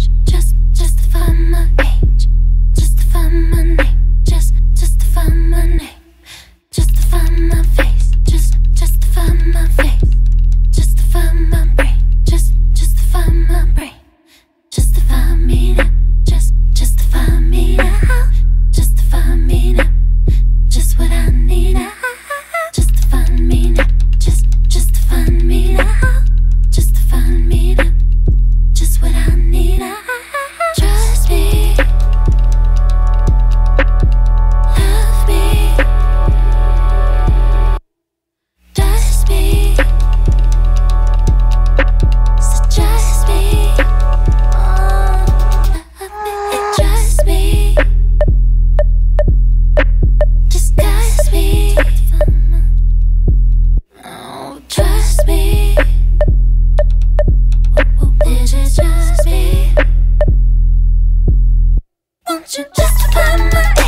change. Put my